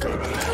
Africa.